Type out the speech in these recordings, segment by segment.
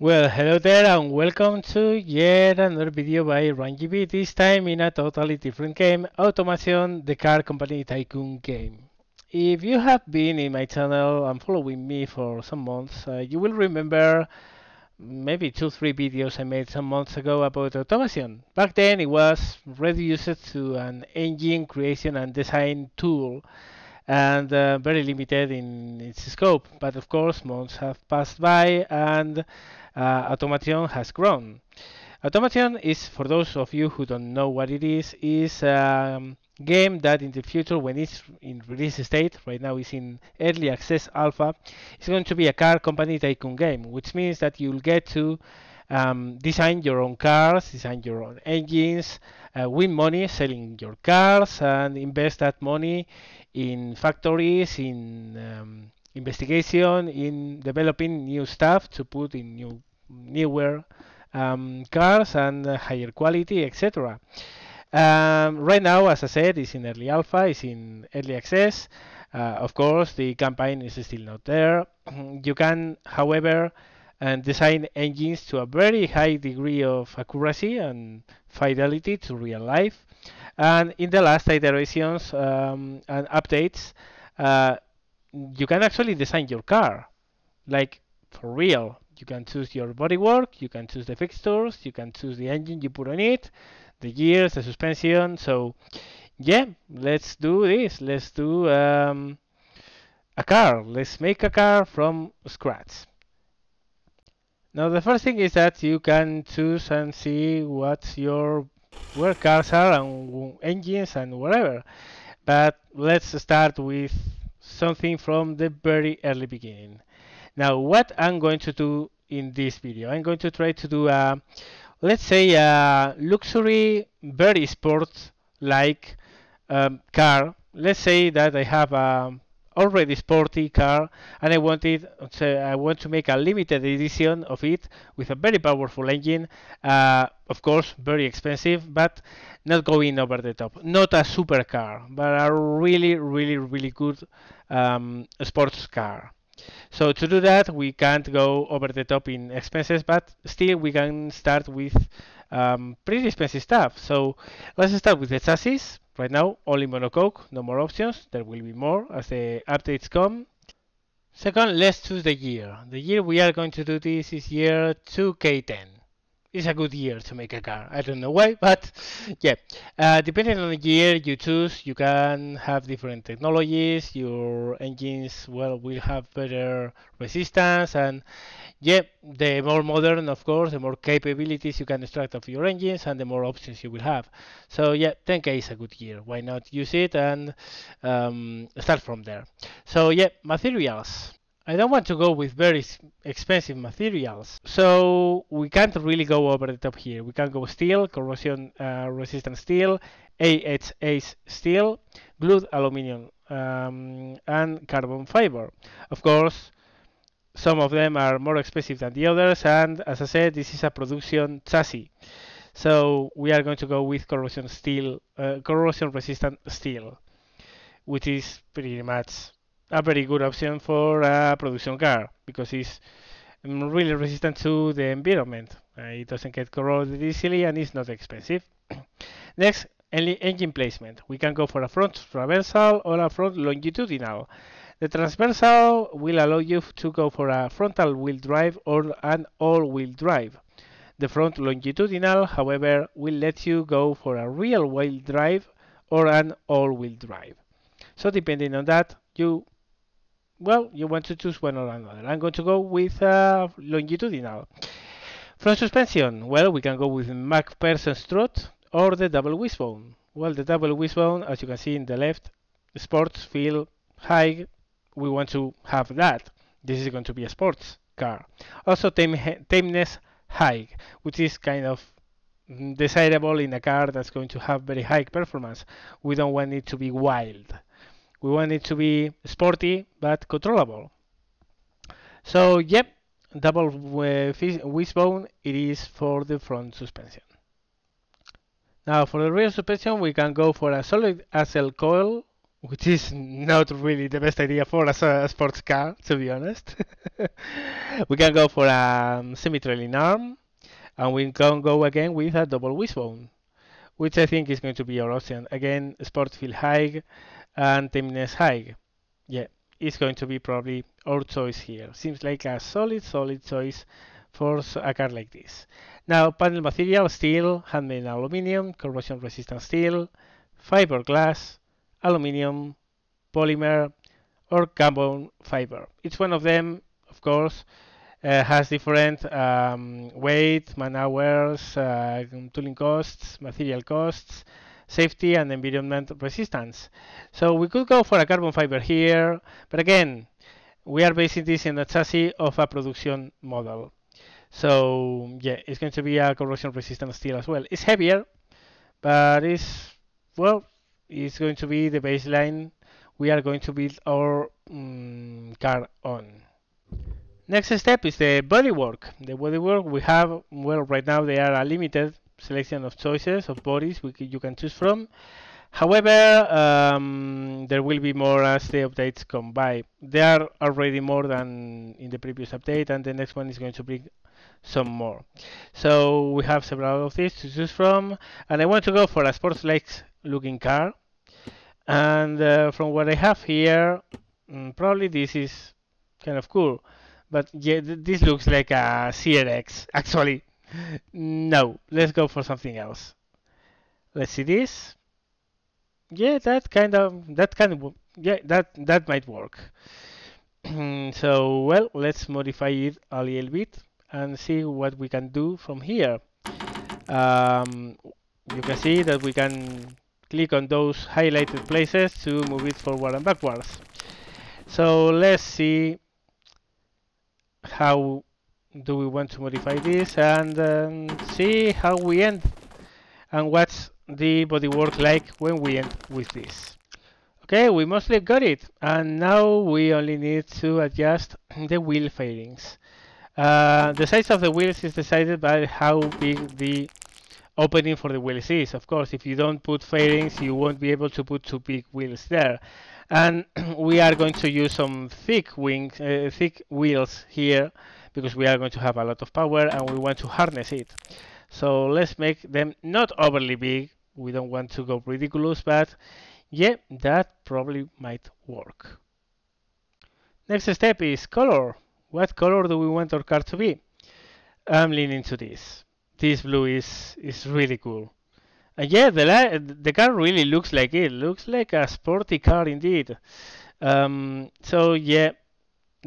Well, hello there and welcome to yet another video by ramjb, this time in a totally different game, Automation, the car company tycoon game. If you have been in my channel and following me for some months, uh, you will remember maybe two, three videos I made some months ago about automation. Back then it was reduced to an engine creation and design tool and uh, very limited in its scope. But of course, months have passed by and automation has grown. Automation is, for those of you who don't know what it is, is a um, game that in the future, when it's in release state, right now it's in early access alpha, it's going to be a car company tycoon game, which means that you'll get to um, design your own cars, design your own engines, uh, win money selling your cars, and invest that money in factories, in um, investigation, in developing new stuff to put in new newer um, cars and uh, higher quality, etc. Um, right now, as I said, it's in early alpha, it's in early access. Uh, of course, the campaign is still not there. you can, however, uh, design engines to a very high degree of accuracy and fidelity to real life. And in the last iterations um, and updates, uh, you can actually design your car, like for real. You can choose your bodywork, you can choose the fixtures, you can choose the engine you put on it, the gears, the suspension. So, yeah, let's do this. Let's do um, a car. Let's make a car from scratch. Now, the first thing is that you can choose and see what your where cars are and engines and whatever. But let's start with something from the very early beginning. Now, what I'm going to do in this video, I'm going to try to do a, let's say a luxury, very sport-like um, car. Let's say that I have a already sporty car and I wanted so I want to make a limited edition of it with a very powerful engine uh, of course very expensive but not going over the top not a supercar but a really really really good um, sports car so to do that, we can't go over the top in expenses, but still we can start with um, pretty expensive stuff. So let's start with the chassis. Right now, only monocoque, no more options. There will be more as the updates come. Second, let's choose the year. The year we are going to do this is year 2K10 it's a good year to make a car. I don't know why, but yeah. Uh, depending on the year you choose, you can have different technologies. Your engines, well, will have better resistance, and yeah, the more modern, of course, the more capabilities you can extract of your engines, and the more options you will have. So yeah, 10K is a good year. Why not use it and um, start from there? So yeah, materials. I don't want to go with very expensive materials. So we can't really go over the top here. We can go steel, corrosion uh, resistant steel, AHA steel, glued aluminum, um, and carbon fiber. Of course, some of them are more expensive than the others, and as I said, this is a production chassis. So we are going to go with corrosion steel, uh, corrosion resistant steel, which is pretty much a very good option for a production car because it's really resistant to the environment. Uh, it doesn't get corroded easily and it's not expensive. Next, engine placement. We can go for a front traversal or a front longitudinal. The transversal will allow you to go for a frontal wheel drive or an all-wheel drive. The front longitudinal, however, will let you go for a real wheel drive or an all-wheel drive. So depending on that, you well, you want to choose one or another. I'm going to go with uh, longitudinal. Front suspension, well, we can go with MacPherson strut or the double wishbone. Well, the double wishbone, as you can see in the left, sports feel high. We want to have that. This is going to be a sports car. Also, tame, tameness high, which is kind of desirable in a car that's going to have very high performance. We don't want it to be wild. We want it to be sporty but controllable. So yep, double wishbone it is for the front suspension. Now for the rear suspension we can go for a solid axle coil which is not really the best idea for a, a sports car, to be honest. we can go for a um, semi-trailing arm, and we can go again with a double wishbone, which I think is going to be our option. Again, sport feel high and tameness high. Yeah, it's going to be probably our choice here. Seems like a solid, solid choice for a car like this. Now, panel material, steel, handmade aluminum, corrosion resistant steel, fiberglass, aluminum, polymer, or carbon fiber. Each one of them, of course, uh, has different um, weight, man hours, uh, tooling costs, material costs, safety, and environment resistance. So we could go for a carbon fiber here, but again, we are basing this in the chassis of a production model. So yeah, it's going to be a corrosion resistant steel as well. It's heavier, but it's well, it's going to be the baseline we are going to build our um, car on. Next step is the bodywork. The bodywork we have, well, right now they are limited selection of choices of bodies you can choose from. However, um, there will be more as the updates come by. There are already more than in the previous update, and the next one is going to bring some more. So we have several of these to choose from, and I want to go for a sports-like looking car. And uh, from what I have here, mm, probably this is kind of cool. But yeah, th this looks like a CRX. Actually, no. Let's go for something else. Let's see this. Yeah, that kind of that kind of yeah that that might work. so well, let's modify it a little bit and see what we can do from here. Um, you can see that we can click on those highlighted places to move it forward and backwards. So let's see how do we want to modify this and um, see how we end and what's the bodywork like when we end with this. Okay, we mostly got it and now we only need to adjust the wheel fairings. Uh, the size of the wheels is decided by how big the opening for the wheels is. Of course, if you don't put fairings, you won't be able to put two big wheels there. And we are going to use some thick wings, uh, thick wheels here because we are going to have a lot of power and we want to harness it. So let's make them not overly big. We don't want to go ridiculous, but yeah, that probably might work. Next step is color. What color do we want our car to be? I'm leaning to this. This blue is is really cool. And yeah, the the car really looks like it. Looks like a sporty car indeed. Um, so yeah,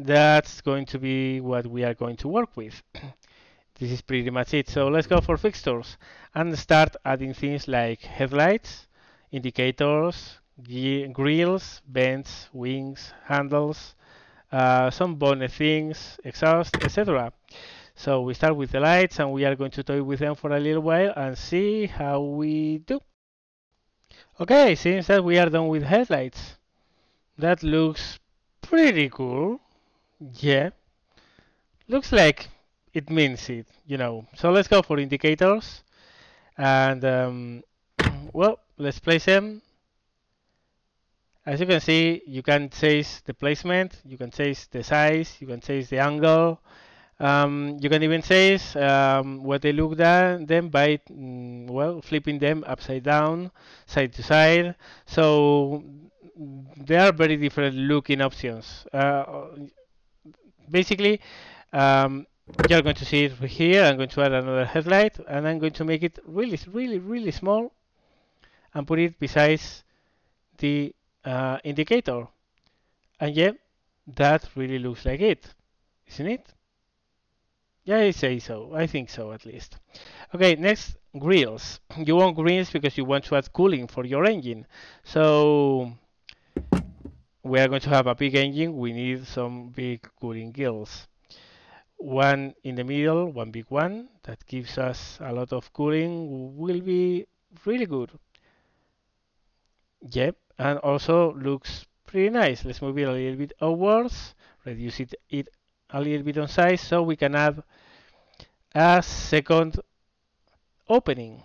that's going to be what we are going to work with. this is pretty much it. So let's go for fixtures and start adding things like headlights, indicators, grills, vents, wings, handles, uh, some bonnet things, exhaust, etc. So we start with the lights and we are going to toy with them for a little while and see how we do. Okay, seems that we are done with headlights. That looks pretty cool. Yeah. Looks like it means it, you know. So let's go for indicators. And, um, well, let's place them as you can see, you can change the placement, you can change the size, you can change the angle. Um, you can even change um, what they look at them by, mm, well, flipping them upside down, side to side. So there are very different looking options. Uh, basically, um, you're going to see it here. I'm going to add another headlight, and I'm going to make it really, really, really small, and put it beside the uh, indicator. And yeah, that really looks like it, isn't it? Yeah, I say so. I think so, at least. Okay, next, grills. You want grills because you want to add cooling for your engine. So we are going to have a big engine. We need some big cooling gills. One in the middle, one big one, that gives us a lot of cooling, will be really good. Yep, and also looks pretty nice. Let's move it a little bit outwards, reduce it, it a little bit on size so we can add a second opening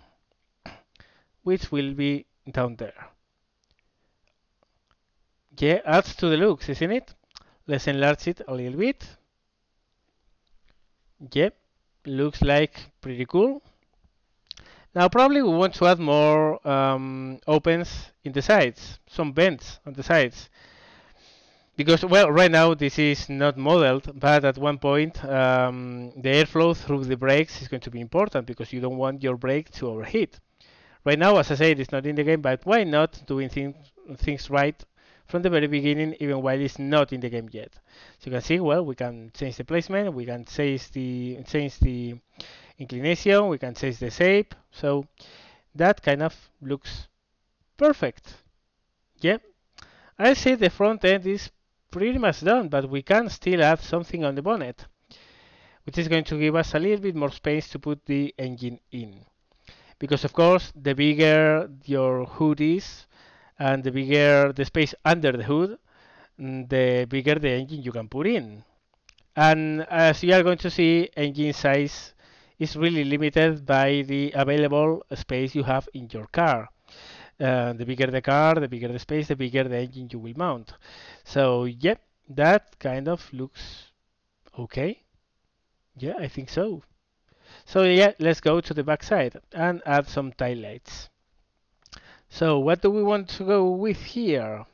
which will be down there. Yeah, adds to the looks, isn't it? Let's enlarge it a little bit. Yep, looks like pretty cool. Now probably we want to add more um, opens in the sides, some vents on the sides. Because, well, right now this is not modeled, but at one point um, the airflow through the brakes is going to be important because you don't want your brake to overheat. Right now, as I said, it's not in the game, but why not doing things, things right from the very beginning, even while it's not in the game yet. So you can see, well, we can change the placement, we can change the change the inclination, we can change the shape. So that kind of looks perfect. Yeah. I say the front end is pretty much done, but we can still add something on the bonnet, which is going to give us a little bit more space to put the engine in. Because of course, the bigger your hood is, and the bigger the space under the hood, mm, the bigger the engine you can put in. And as you are going to see, engine size is really limited by the available space you have in your car. Uh, the bigger the car, the bigger the space, the bigger the engine you will mount. So, yep, that kind of looks okay. Yeah, I think so. So yeah, let's go to the back side and add some tail lights. So what do we want to go with here?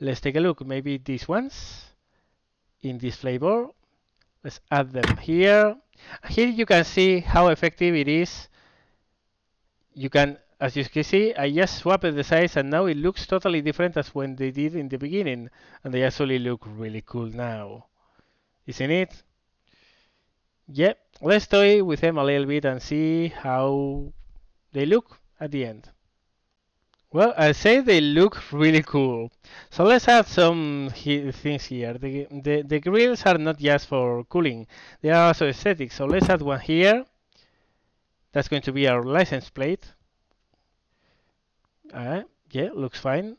Let's take a look. Maybe these ones in this flavor. Let's add them here. Here you can see how effective it is. You can, as you can see, I just swapped the size and now it looks totally different as when they did in the beginning. And they actually look really cool now. Isn't it? Yep, let's toy with them a little bit and see how they look at the end. Well, I say they look really cool. So let's add some he things here. The, the, the grills are not just for cooling, they are also aesthetic. So let's add one here. That's going to be our license plate. Uh, yeah, looks fine.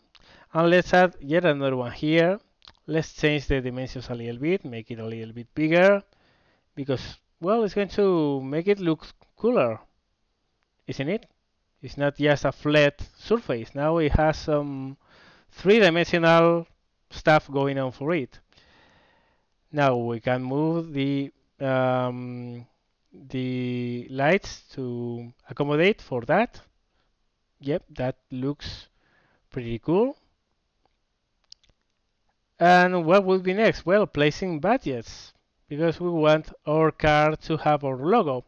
And let's add yet another one here. Let's change the dimensions a little bit, make it a little bit bigger. Because, well, it's going to make it look cooler. Isn't it? It's not just a flat surface. Now it has some three-dimensional stuff going on for it. Now we can move the um, the lights to accommodate for that. Yep, that looks pretty cool. And what will be next? Well, placing badges because we want our car to have our logo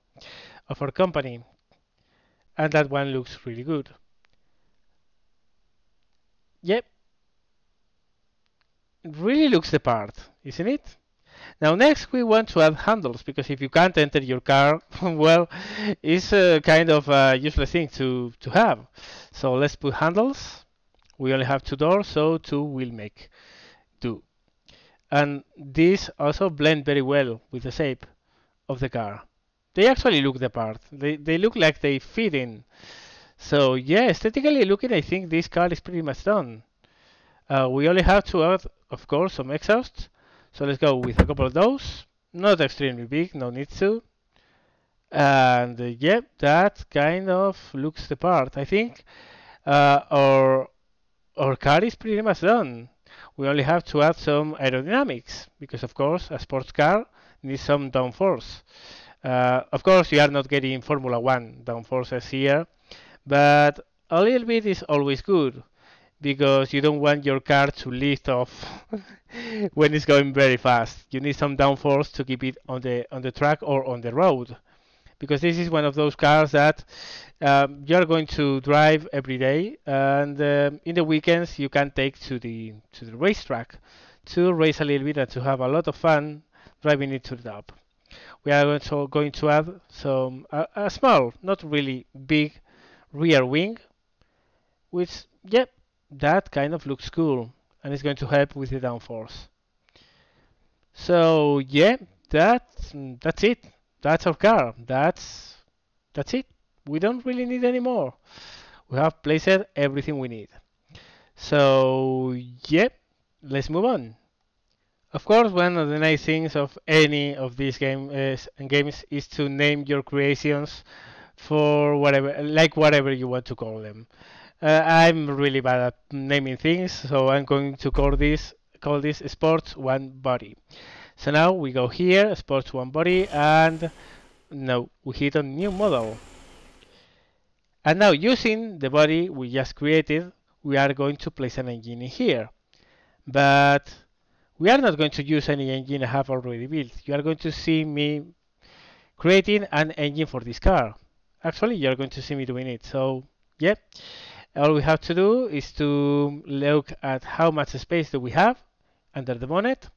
of our company and that one looks really good. Yep. Really looks the part, isn't it? Now next we want to add handles because if you can't enter your car, well, it's a kind of a useless thing to, to have. So let's put handles. We only have two doors, so two will make do. And these also blend very well with the shape of the car they actually look the part. They, they look like they fit in. So yeah, aesthetically looking, I think this car is pretty much done. Uh, we only have to add, of course, some exhausts. So let's go with a couple of those. Not extremely big, no need to. And uh, yeah, that kind of looks the part. I think uh, our our car is pretty much done. We only have to add some aerodynamics because, of course, a sports car needs some downforce. Uh, of course, you are not getting Formula One downforces here, but a little bit is always good because you don't want your car to lift off when it's going very fast. You need some downforce to keep it on the on the track or on the road, because this is one of those cars that um, you are going to drive every day, and um, in the weekends you can take to the to the racetrack to race a little bit and to have a lot of fun driving it to the top we are also going to add some a, a small, not really big rear wing, which, yep, that kind of looks cool and it's going to help with the downforce. So yeah, that that's it. That's our car. That's that's it. We don't really need any more. We have placed everything we need. So yeah, let's move on. Of course, one of the nice things of any of these game, uh, games is to name your creations for whatever, like whatever you want to call them. Uh, I'm really bad at naming things, so I'm going to call this call this sports one body. So now we go here, sports one body, and now we hit on new model. And now using the body we just created, we are going to place an engine in here. But we are not going to use any engine I have already built. You are going to see me creating an engine for this car. Actually, you're going to see me doing it. So, yeah, all we have to do is to look at how much space do we have under the bonnet,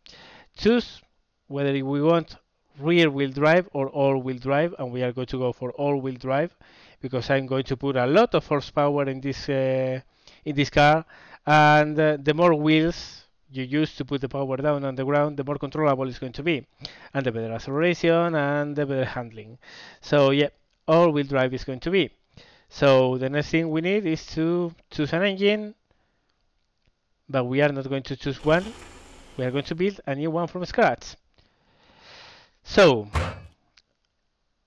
choose whether we want rear wheel drive or all wheel drive, and we are going to go for all wheel drive because I'm going to put a lot of horsepower in this uh, in this car, and uh, the more wheels you use to put the power down on the ground, the more controllable it's going to be, and the better acceleration and the better handling. So yeah, all-wheel drive is going to be. So the next thing we need is to choose an engine, but we are not going to choose one. We are going to build a new one from scratch. So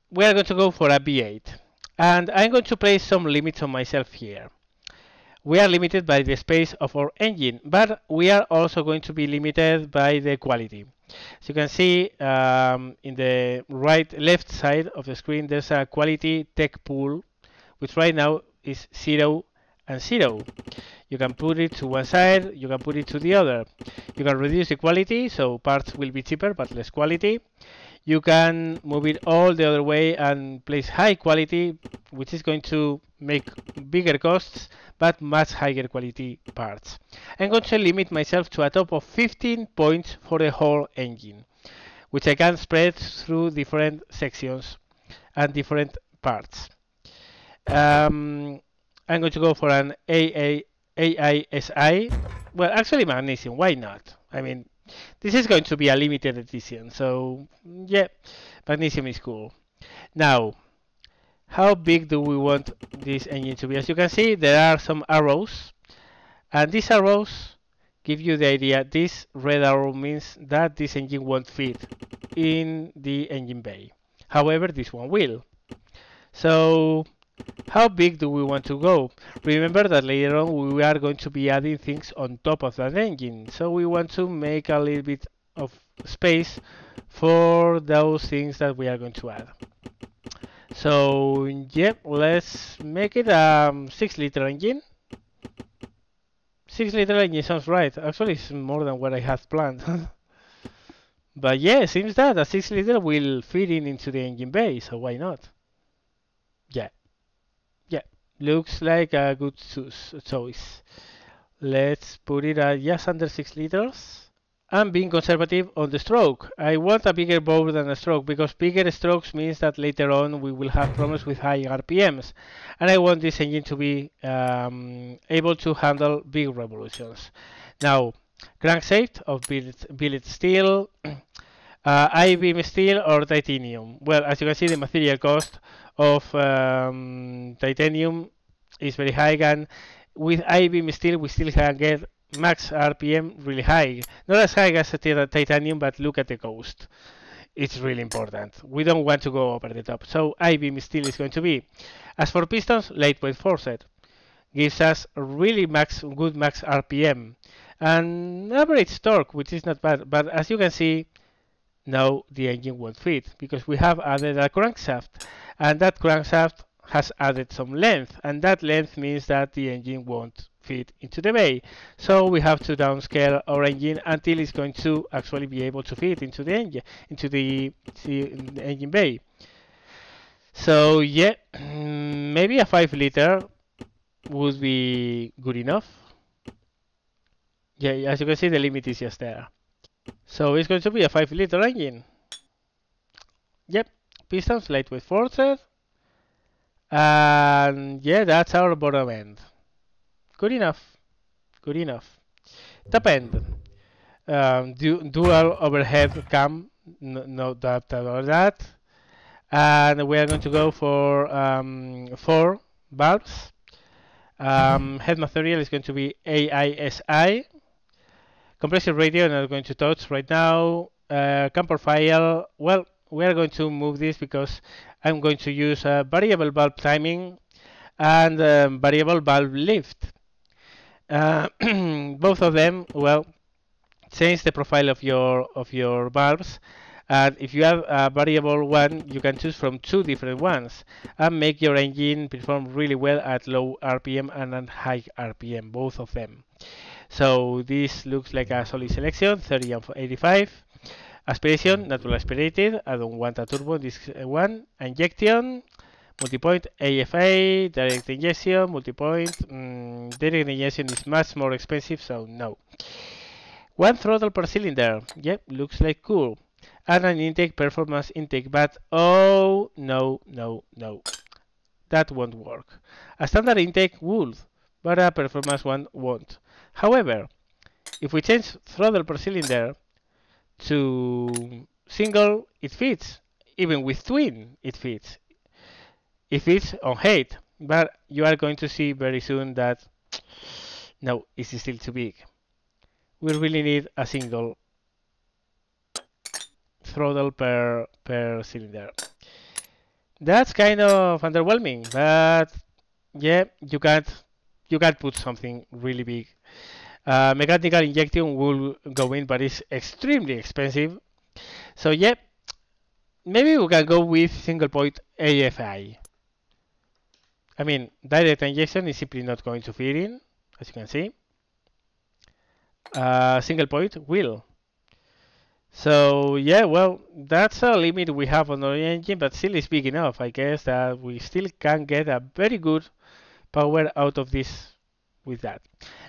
we are going to go for a V8, and I'm going to place some limits on myself here we are limited by the space of our engine, but we are also going to be limited by the quality. As you can see um, in the right left side of the screen, there's a quality tech pool, which right now is zero and zero. You can put it to one side, you can put it to the other. You can reduce the quality, so parts will be cheaper but less quality. You can move it all the other way and place high quality, which is going to make bigger costs but much higher quality parts. I'm going to limit myself to a top of 15 points for the whole engine, which I can spread through different sections and different parts. Um, I'm going to go for an AA, AISI. Well, actually magnesium, why not? I mean, this is going to be a limited edition, so yeah, magnesium is cool. Now, how big do we want this engine to be? As you can see, there are some arrows, and these arrows give you the idea. This red arrow means that this engine won't fit in the engine bay. However, this one will. So, how big do we want to go? Remember that later on we are going to be adding things on top of that engine. So we want to make a little bit of space for those things that we are going to add. So, yep, let's make it a um, 6 liter engine. 6 liter engine sounds right. Actually, it's more than what I had planned. but yeah, seems that a 6 liter will fit in into the engine bay, so why not? Yeah. Yeah, looks like a good choice. Let's put it at just under 6 liters. I'm being conservative on the stroke. I want a bigger bore than a stroke because bigger strokes means that later on we will have problems with high RPMs. And I want this engine to be um, able to handle big revolutions. Now, crankshaft of billet, billet steel, uh, I-beam steel or titanium. Well, as you can see, the material cost of um, titanium is very high and with I-beam steel we still can get max RPM really high. Not as high as a titanium, but look at the cost. It's really important. We don't want to go over the top. So I-beam steel is going to be. As for pistons, lightweight forged. Gives us really max, good max RPM. And average torque, which is not bad. But as you can see, now the engine won't fit because we have added a crankshaft. And that crankshaft has added some length. And that length means that the engine won't fit into the bay. So we have to downscale our engine until it's going to actually be able to fit into the engine, into the, the engine bay. So yeah, maybe a 5 liter would be good enough. Yeah, as you can see, the limit is just there. So it's going to be a 5 liter engine. Yep, pistons, lightweight forged. And yeah, that's our bottom end. Good enough. Good enough. Top end. Um, du dual overhead cam. No, doubt about that. And we are going to go for um, four valves. Um, head material is going to be AISI. Compressor radio, not going to touch right now. Uh, cam profile, well, we are going to move this because I'm going to use a variable valve timing and um, variable valve lift. Uh, both of them, well, change the profile of your of your valves and if you have a variable one you can choose from two different ones and make your engine perform really well at low RPM and at high RPM both of them. So this looks like a solid selection 30 and 85 aspiration natural aspirated I don't want a turbo this one injection multipoint EFI direct injection multipoint mm, direct injection is much more expensive so no one throttle per cylinder. Yep, looks like cool. And an intake performance intake, but oh no, no, no. That won't work. A standard intake would, but a performance one won't. However, if we change throttle per cylinder to single, it fits. Even with twin, it fits. It it's on height, but you are going to see very soon that no, it's still too big we really need a single throttle per per cylinder. That's kind of underwhelming, but yeah, you can't you can't put something really big. Uh, mechanical injection will go in, but it's extremely expensive. So yeah, maybe we can go with single point EFI. I mean, direct injection is simply not going to fit in, as you can see uh, single point will. So yeah, well, that's a limit we have on our engine, but still is big enough. I guess that we still can get a very good power out of this with that.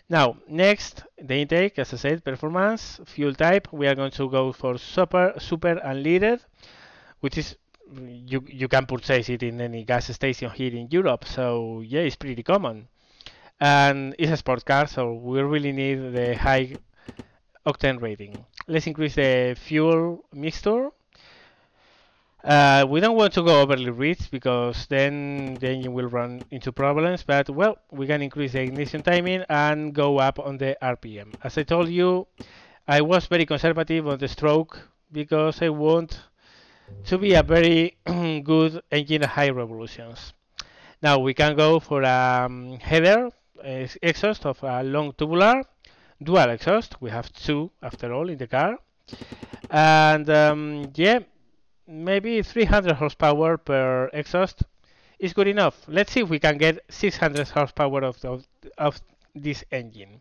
Now, next, the intake, as I said, performance, fuel type. We are going to go for super, super unleaded, which is you you can purchase it in any gas station here in Europe. So yeah, it's pretty common and it's a sport car, so we really need the high octane rating. Let's increase the fuel mixture. Uh, we don't want to go overly rich because then the engine will run into problems, but well, we can increase the ignition timing and go up on the RPM. As I told you, I was very conservative on the stroke because I want to be a very good engine high revolutions. Now we can go for a um, header exhaust of a long tubular dual exhaust. We have two after all in the car. And um, yeah, maybe 300 horsepower per exhaust is good enough. Let's see if we can get 600 horsepower of, the, of this engine.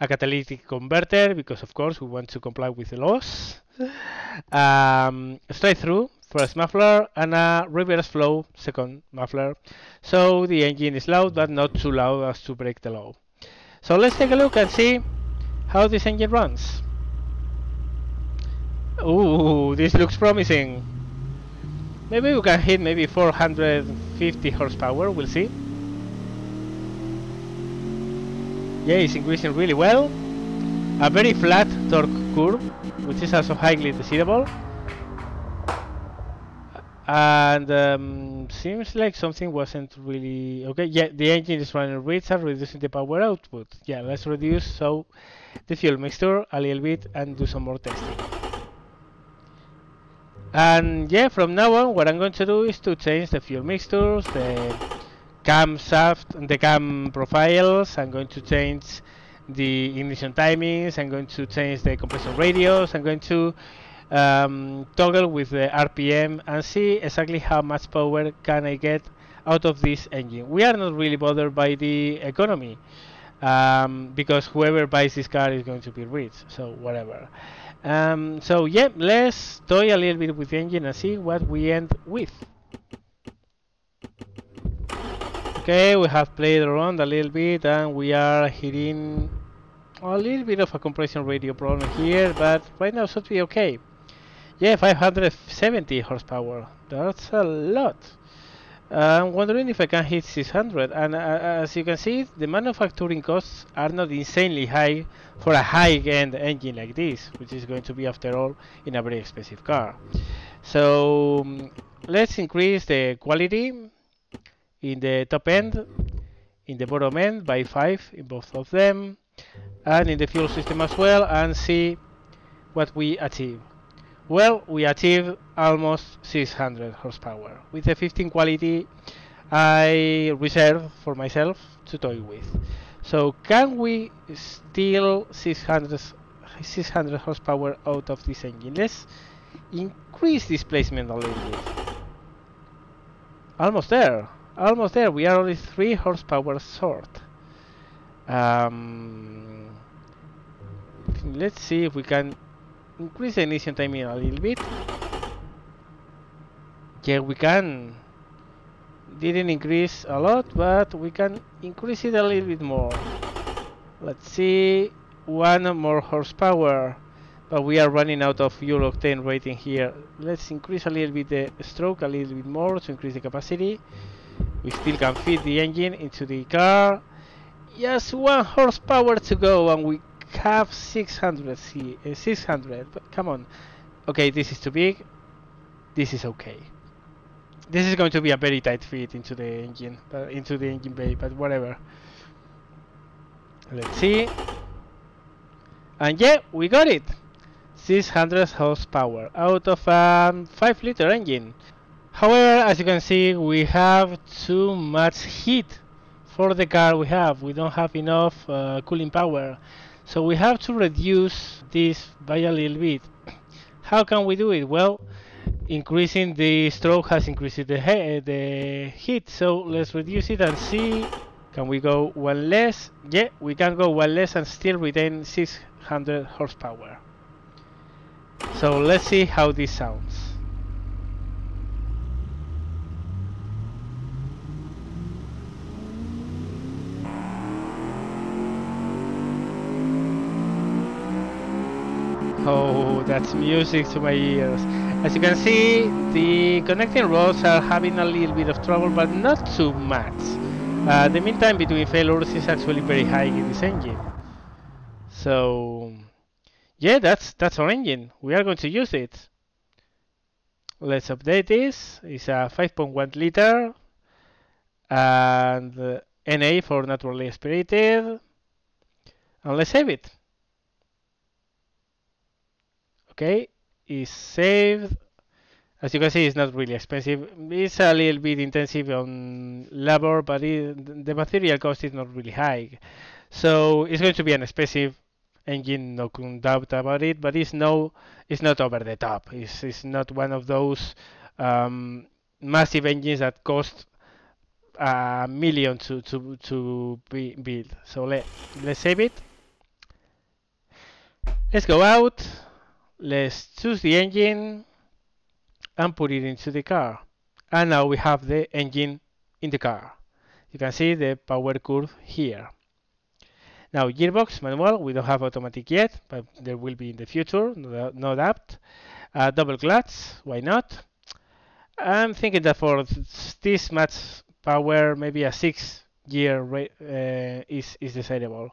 A catalytic converter, because of course we want to comply with the laws. Um, straight through first muffler and a reverse flow second muffler. So the engine is loud but not too loud as to break the law. So let's take a look and see how this engine runs. Ooh, this looks promising. Maybe we can hit maybe 450 horsepower, we'll see. Yeah, it's increasing really well. A very flat torque curve, which is also highly desirable. And um, seems like something wasn't really okay yeah the engine is running retard reducing the power output. Yeah let's reduce so the fuel mixture a little bit and do some more testing. And yeah from now on what I'm going to do is to change the fuel mixtures the cam shaft the cam profiles I'm going to change the ignition timings I'm going to change the compression radius I'm going to um, toggle with the RPM and see exactly how much power can I get out of this engine. We are not really bothered by the economy um, because whoever buys this car is going to be rich, so whatever. Um, so yeah, let's toy a little bit with the engine and see what we end with. Okay, we have played around a little bit and we are hitting a little bit of a compression radio problem here, but right now should be okay. Yeah, 570 horsepower. That's a lot. I'm wondering if I can hit 600. And uh, as you can see, the manufacturing costs are not insanely high for a high-end engine like this, which is going to be, after all, in a very expensive car. So um, let's increase the quality in the top end, in the bottom end by 5 in both of them, and in the fuel system as well, and see what we achieve. Well, we achieved almost 600 horsepower. With the 15 quality, I reserve for myself to toy with. So can we steal 600, 600 horsepower out of this engine? Let's increase displacement a little bit. Almost there, almost there. We are only 3 horsepower short. Um, let's see if we can increase the ignition timing a little bit. Yeah, we can. Didn't increase a lot, but we can increase it a little bit more. Let's see, one more horsepower, but we are running out of Euro octane rating here. Let's increase a little bit the stroke, a little bit more to increase the capacity. We still can fit the engine into the car. Just one horsepower to go, and we have 600 C, uh, 600. But come on. Okay, this is too big. This is okay. This is going to be a very tight fit into the engine, uh, into the engine bay, but whatever. Let's see. And yeah, we got it. 600 horsepower out of a um, 5 liter engine. However, as you can see, we have too much heat for the car we have. We don't have enough uh, cooling power. So we have to reduce this by a little bit. How can we do it? Well, increasing the stroke has increased the, he the heat. So let's reduce it and see. Can we go one less? Yeah, we can go one less and still retain 600 horsepower. So let's see how this sounds. Oh, that's music to my ears. As you can see, the connecting rods are having a little bit of trouble, but not too much. Uh, the mean time between failures is actually very high in this engine. So, yeah, that's that's our engine. We are going to use it. Let's update this. It's a 5.1 liter and uh, NA for naturally aspirated. And let's save it okay is saved. As you can see it's not really expensive. It's a little bit intensive on labor but it, the material cost is not really high. So it's going to be an expensive engine no doubt about it but it's no it's not over the top. It's, it's not one of those um, massive engines that cost a million to to to be built. So let let's save it. Let's go out let's choose the engine and put it into the car. And now we have the engine in the car. You can see the power curve here. Now gearbox manual we don't have automatic yet but there will be in the future no, doubt. Uh, double clutch why not? I'm thinking that for this much power maybe a six gear uh, is is desirable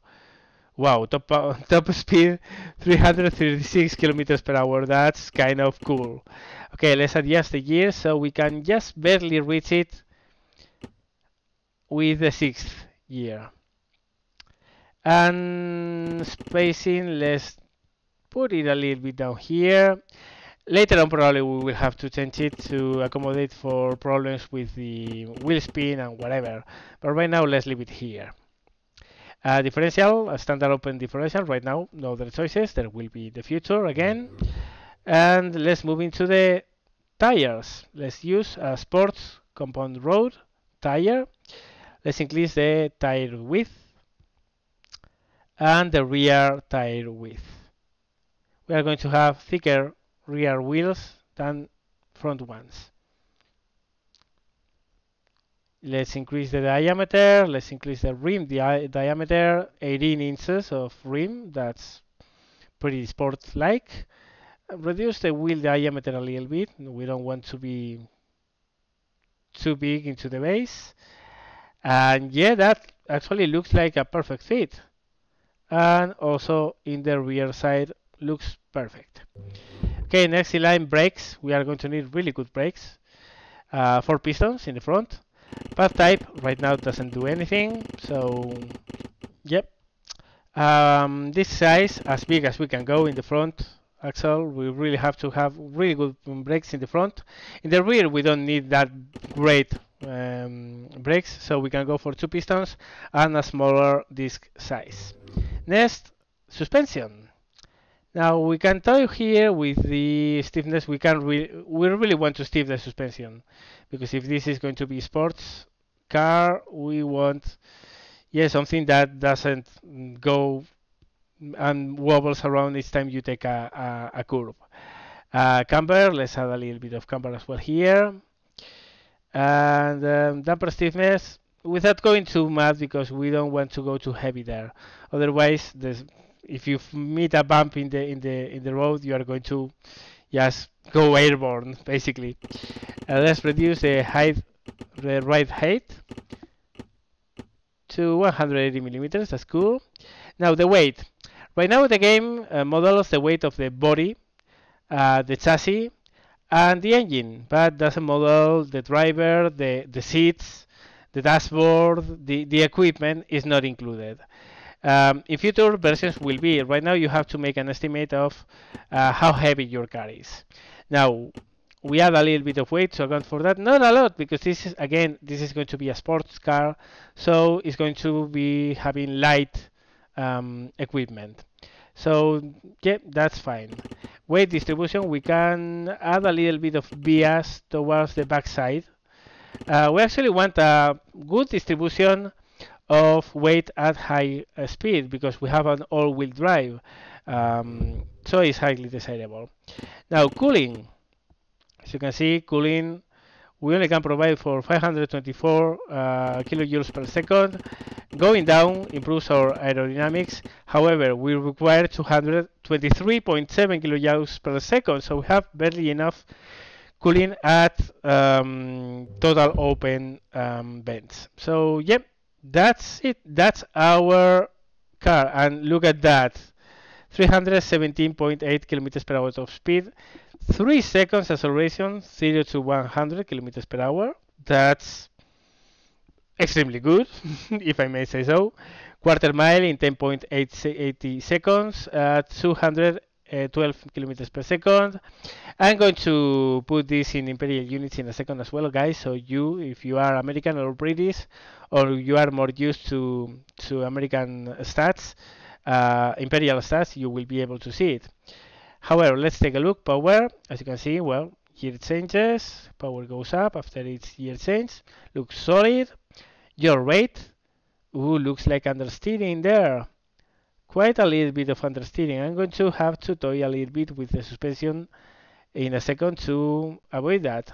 Wow, top, uh, top speed 336 kilometers per hour. That's kind of cool. Okay, let's adjust the gear so we can just barely reach it with the sixth gear. And spacing, let's put it a little bit down here. Later on, probably we will have to change it to accommodate for problems with the wheel spin and whatever. But right now, let's leave it here. Uh, differential, a standard open differential right now, no other choices. There will be the future again. And let's move into the tires. Let's use a sports compound road tire. Let's increase the tire width and the rear tire width. We are going to have thicker rear wheels than front ones let's increase the diameter let's increase the rim di diameter 18 inches of rim that's pretty sport like reduce the wheel diameter a little bit we don't want to be too big into the base. And yeah that actually looks like a perfect fit. And also in the rear side looks perfect. Okay next in line brakes. We are going to need really good brakes uh, four pistons in the front Pad type right now doesn't do anything, so yep. Um, this size, as big as we can go in the front axle, we really have to have really good brakes in the front. In the rear, we don't need that great um, brakes, so we can go for two pistons and a smaller disc size. Next, suspension. Now we can tell you here with the stiffness we can re we really want to stiff the suspension because if this is going to be sports car we want yeah something that doesn't go and wobbles around each time you take a, a, a curve. Uh, camber, let's add a little bit of camber as well here. And um, damper stiffness, without going too much because we don't want to go too heavy there. Otherwise, if you meet a bump in the in the in the road, you are going to just go airborne basically. Uh, let's reduce the height, the ride height to 180 millimeters. That's cool. Now the weight. Right now the game uh, models the weight of the body, uh, the chassis, and the engine, but doesn't model the driver, the, the seats, the dashboard, the, the equipment is not included. Um, in future versions will be. Right now you have to make an estimate of uh, how heavy your car is. Now we add a little bit of weight to account for that. Not a lot because this is again this is going to be a sports car, so it's going to be having light um, equipment. So yeah, that's fine. Weight distribution, we can add a little bit of bias towards the backside. Uh, we actually want a good distribution of weight at high uh, speed because we have an all-wheel drive. Um, so it's highly desirable. Now cooling. As you can see, cooling we only can provide for 524 uh, kilojoules per second. Going down improves our aerodynamics. However, we require 223.7 kilojoules per second, so we have barely enough cooling at um, total open um, vents. So, yep, that's it. That's our car. And look at that 317.8 kilometers per hour of speed. 3 seconds acceleration, 0 to 100 kilometers per hour. That's extremely good, if I may say so. Quarter mile in 10.88 seconds uh, at 212 kilometers per second. I'm going to put this in imperial units in a second as well, guys. So you, if you are American or British, or you are more used to to American stats, uh, imperial stats, you will be able to see it. However, let's take a look. Power, as you can see, well, it changes. Power goes up after its year change. Looks solid. Yaw rate, ooh, looks like understeering there. Quite a little bit of understeering. I'm going to have to toy a little bit with the suspension in a second to avoid that.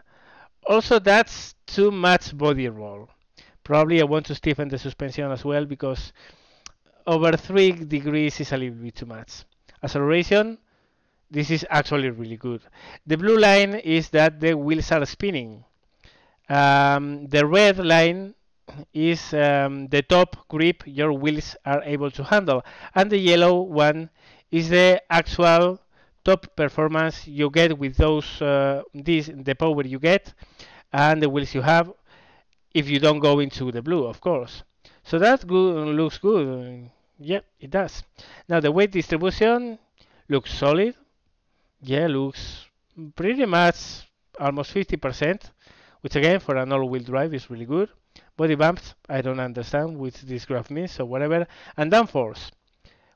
Also, that's too much body roll. Probably I want to stiffen the suspension as well because over 3 degrees is a little bit too much. Acceleration, this is actually really good. The blue line is that the wheels are spinning. Um, the red line is um, the top grip your wheels are able to handle. And the yellow one is the actual top performance you get with those uh, this the power you get and the wheels you have if you don't go into the blue of course so that good looks good yeah it does now the weight distribution looks solid yeah, looks pretty much almost 50%, which again for an all-wheel drive is really good. Body bumps, I don't understand which this graph means, so whatever. And downforce,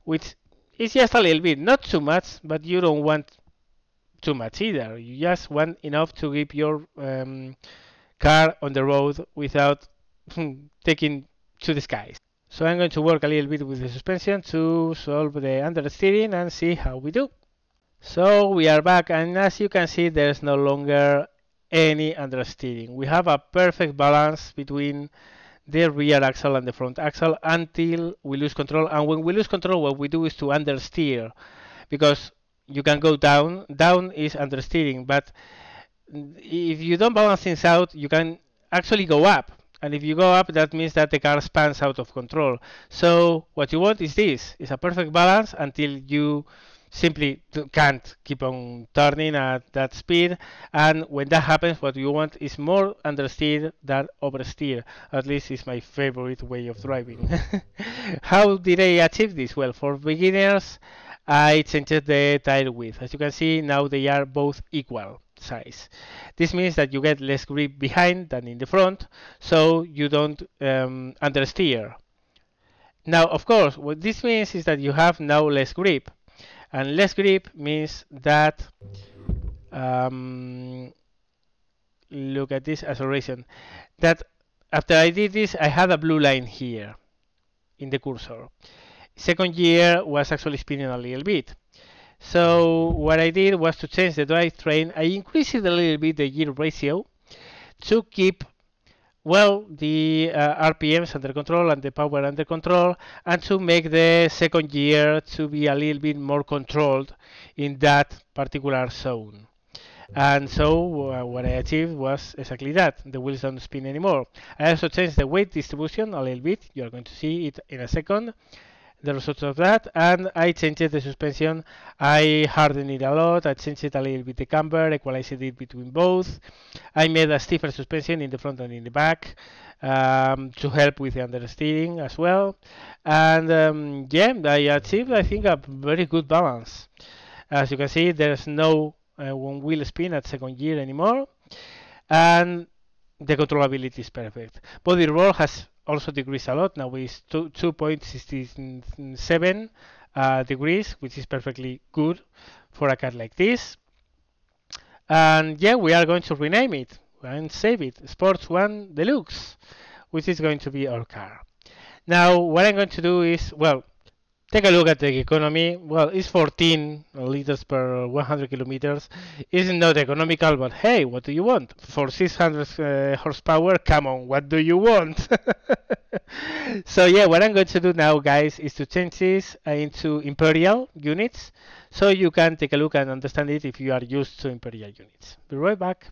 which is just a little bit, not too much, but you don't want too much either. You just want enough to keep your um, car on the road without taking to the skies. So I'm going to work a little bit with the suspension to solve the understeering and see how we do. So we are back and as you can see there's no longer any understeering. We have a perfect balance between the rear axle and the front axle until we lose control and when we lose control what we do is to understeer because you can go down, down is understeering but if you don't balance things out you can actually go up and if you go up that means that the car spans out of control. So what you want is this, is a perfect balance until you simply can't keep on turning at that speed. And when that happens what you want is more understeer than oversteer. At least it's my favorite way of driving. How did I achieve this? Well for beginners I changed the tire width. As you can see now they are both equal size. This means that you get less grip behind than in the front, so you don't um, understeer. Now, of course, what this means is that you have now less grip, and less grip means that um, look at this acceleration. That after I did this, I had a blue line here in the cursor. Second gear was actually spinning a little bit. So what I did was to change the drivetrain. I increased a little bit the gear ratio to keep well the uh, RPMs under control and the power under control and to make the second gear to be a little bit more controlled in that particular zone. And so uh, what I achieved was exactly that. The wheels don't spin anymore. I also changed the weight distribution a little bit. You're going to see it in a second. The results of that. And I changed the suspension. I hardened it a lot. I changed it a little bit the camber, equalized it between both. I made a stiffer suspension in the front and in the back um, to help with the understeering as well. And um, yeah, I achieved, I think, a very good balance. As you can see, there's no uh, one wheel spin at second gear anymore and the controllability is perfect. Body roll has also decreased a lot. Now it's 2.67 uh, degrees, which is perfectly good for a car like this. And yeah, we are going to rename it and save it, Sports One Deluxe, which is going to be our car. Now, what I'm going to do is, well, Take a look at the economy. Well, it's 14 liters per 100 kilometers. That economical, but hey, what do you want? For 600 uh, horsepower, come on, what do you want? so yeah, what I'm going to do now, guys, is to change this uh, into imperial units, so you can take a look and understand it if you are used to imperial units. Be right back.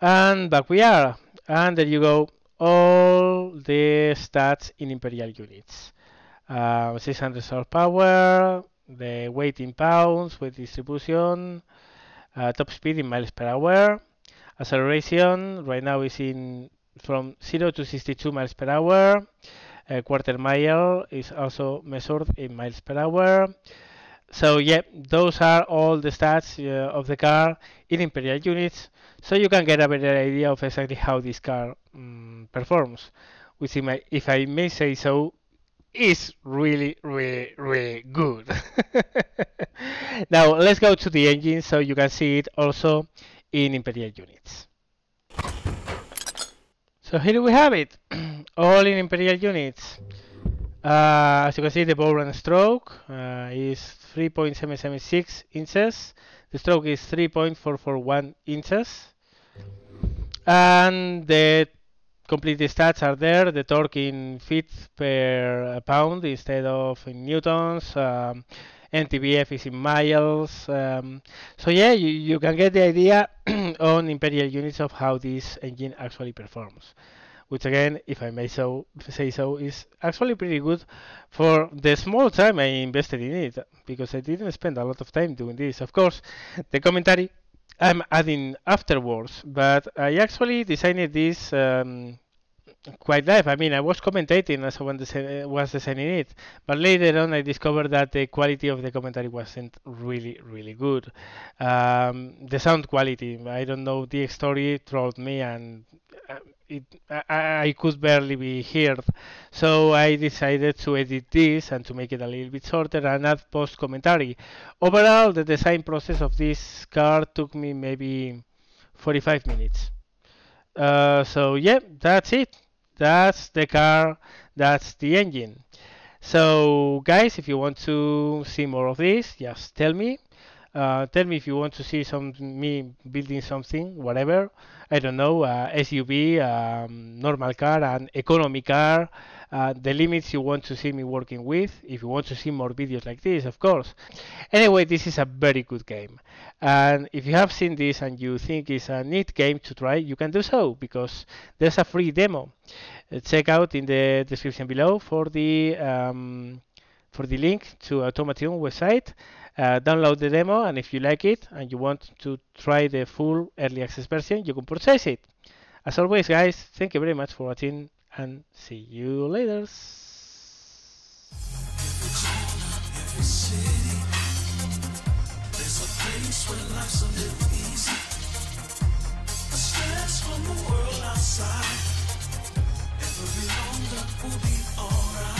And back we are. And there you go, all the stats in imperial units uh, 600 horsepower, the weight in pounds, weight distribution, uh, top speed in miles per hour, acceleration right now is in from 0 to 62 miles per hour, a quarter mile is also measured in miles per hour. So yeah, those are all the stats uh, of the car in imperial units, so you can get a better idea of exactly how this car um, performs, which, if I may say so, is really, really, really good. now let's go to the engine so you can see it also in Imperial units. So here we have it, all in Imperial units. Uh, as you can see, the bore and stroke uh, is 3.776 inches. The stroke is 3.441 inches. And the complete stats are there. The torque in feet per pound instead of in newtons. Um, MTBF is in miles. Um, so yeah, you, you can get the idea on imperial units of how this engine actually performs. Which again, if I may so say so, is actually pretty good for the small time I invested in it, because I didn't spend a lot of time doing this. Of course, the commentary I'm adding afterwards, but I actually designed this um, quite live. I mean, I was commentating as I was designing it, but later on I discovered that the quality of the commentary wasn't really, really good. Um, the sound quality, I don't know, the story trolled me and uh, it, I, I, could barely be heard. So I decided to edit this and to make it a little bit shorter and add post commentary. Overall, the design process of this car took me maybe 45 minutes. Uh, so yeah, that's it. That's the car, that's the engine. So guys, if you want to see more of this, just tell me. Uh, tell me if you want to see some me building something, whatever. I don't know, uh, SUV, um, normal car, an economy car, uh, the limits you want to see me working with. If you want to see more videos like this, of course. Anyway, this is a very good game. And if you have seen this and you think it's a neat game to try, you can do so because there's a free demo. Uh, check out in the description below for the um, for the link to Automation website. Uh, download the demo, and if you like it and you want to try the full early access version, you can purchase it. As always, guys, thank you very much for watching and see you later. Every longer, we'll be alright.